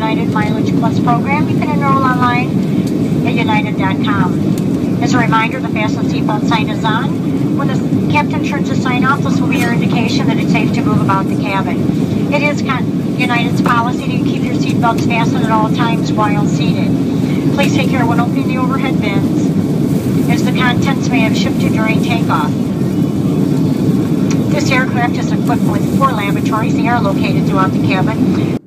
United Mileage Plus program, you can enroll online at united.com. As a reminder, the fasten seatbelt sign is on. When the captain turns the sign off, this will be your indication that it's safe to move about the cabin. It is United's policy to keep your seatbelts fastened at all times while seated. Please take care when opening the overhead bins, as the contents may have shifted during takeoff. This aircraft is equipped with four lavatories. They are located throughout the cabin.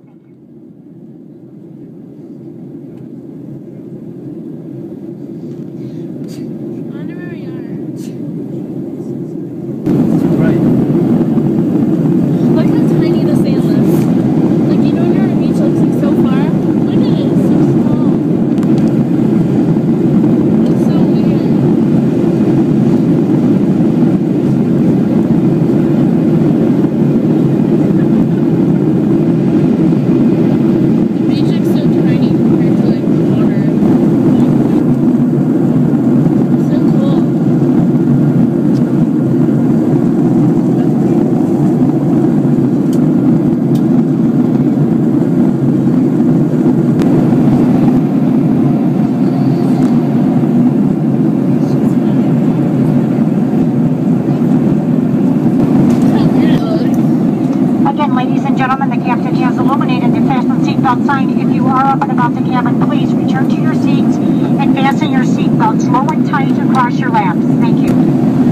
Illuminated the fasten seatbelt sign. If you are up and about the cabin, please return to your seats and fasten your seatbelts low and tight across your laps. Thank you.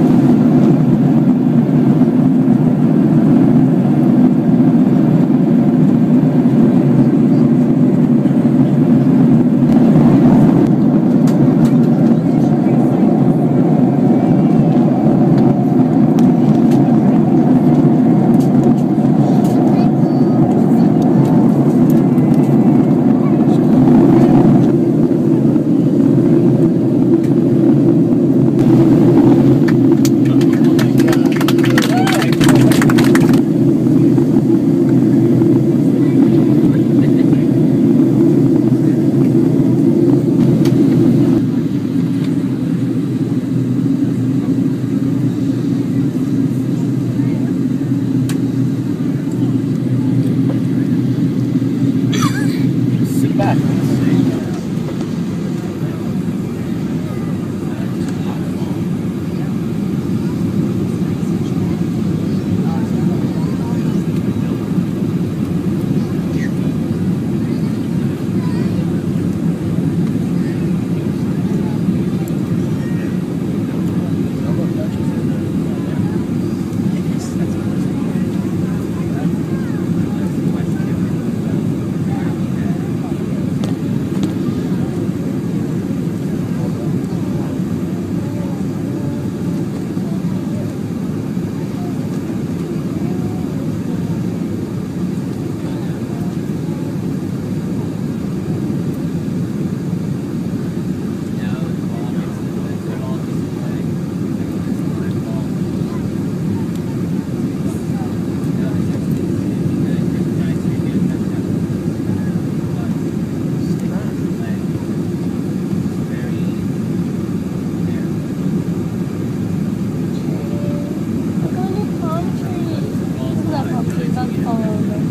Not all of it.